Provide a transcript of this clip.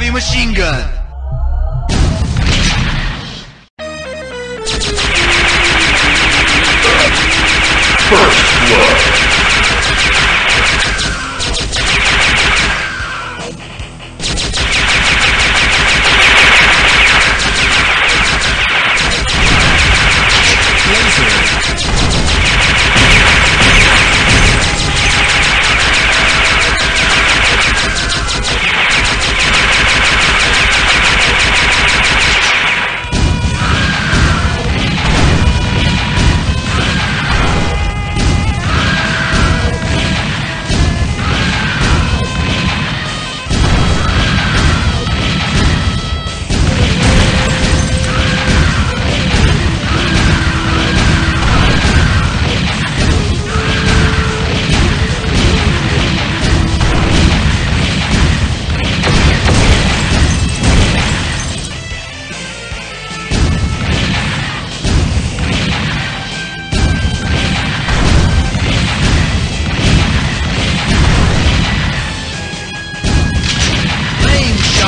Heavy machine gun. First blood.